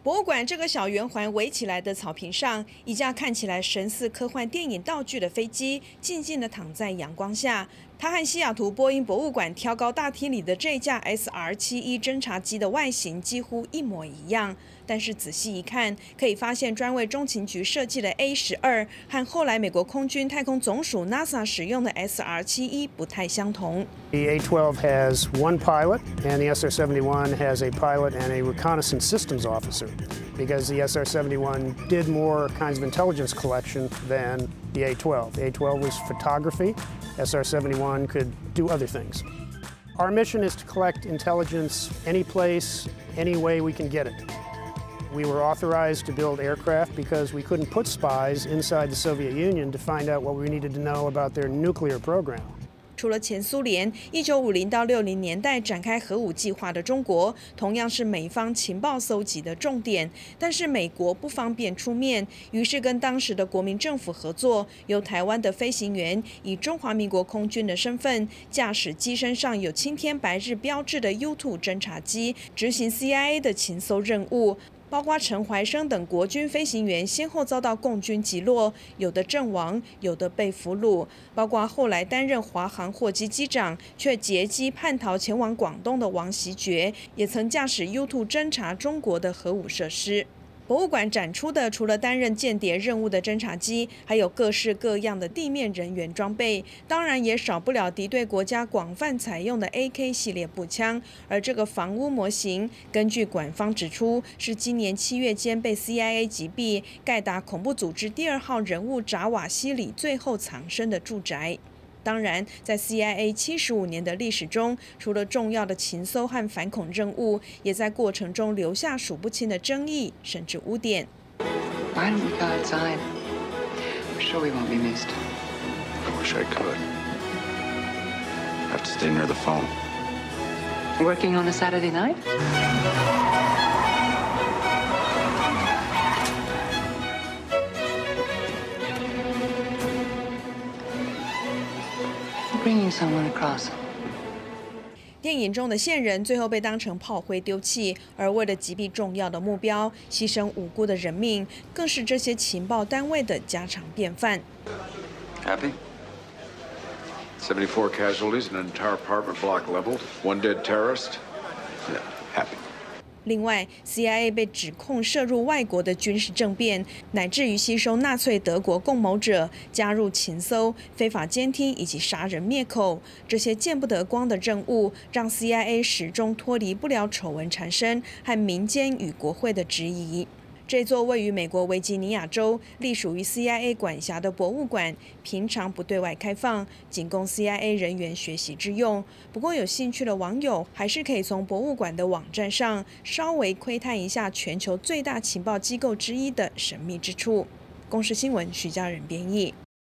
博物馆这个小圆环围起来的草坪上，一架看起来神似科幻电影道具的飞机，静静地躺在阳光下。它和西雅图波音博物馆挑高大厅里的这架 SR-71 侦察机的外形几乎一模一样，但是仔细一看，可以发现专为中情局设计的 A-12 和后来美国空军太空总署 NASA 使用的 SR-71 不太相同。The A-12 has one pilot, and the SR-71 has a pilot and a reconnaissance systems officer. Because the SR-71 did more kinds of intelligence collection than the A-12. The A-12 was photography. SR-71 could do other things. Our mission is to collect intelligence any place, any way we can get it. We were authorized to build aircraft because we couldn't put spies inside the Soviet Union to find out what we needed to know about their nuclear program. 除了前苏联，一九五零到六零年代展开核武计划的中国，同样是美方情报搜集的重点。但是美国不方便出面，于是跟当时的国民政府合作，由台湾的飞行员以中华民国空军的身份，驾驶机身上有青天白日标志的 U-2 侦察机，执行 CIA 的情搜任务。包括陈怀生等国军飞行员先后遭到共军击落，有的阵亡，有的被俘虏。包括后来担任华航货机机长却劫机叛逃前往广东的王习觉，也曾驾驶 U-2 侦察中国的核武设施。博物馆展出的除了担任间谍任务的侦察机，还有各式各样的地面人员装备，当然也少不了敌对国家广泛采用的 AK 系列步枪。而这个房屋模型，根据馆方指出，是今年七月间被 CIA 击毙盖达恐怖组织第二号人物扎瓦西里最后藏身的住宅。当然在 cia 七十五年的历史中除了重要的情搜和反恐任务也在过程中留下数不清的争议甚至污点。Bringing someone across. 电影中的线人最后被当成炮灰丢弃，而为了击毙重要的目标，牺牲无辜的人命，更是这些情报单位的家常便饭。Happy? Seventy-four casualties, an entire apartment block leveled, one dead terrorist. Yeah. 另外，CIA 被指控涉入外国的军事政变，乃至于吸收纳粹德国共谋者，加入情搜、非法监听以及杀人灭口，这些见不得光的政务，让 CIA 始终脱离不了丑闻缠身和民间与国会的质疑。这座位于美国维吉尼亚州、隶属于 CIA 管辖的博物馆，平常不对外开放，仅供 CIA 人员学习之用。不过，有兴趣的网友还是可以从博物馆的网站上稍微窥探一下全球最大情报机构之一的神秘之处。公视新闻徐家人编译。